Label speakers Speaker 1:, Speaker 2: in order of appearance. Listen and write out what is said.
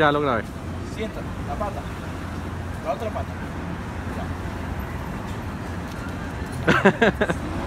Speaker 1: Ya lo grabé.
Speaker 2: Sienta, la pata. La otra pata. Ya.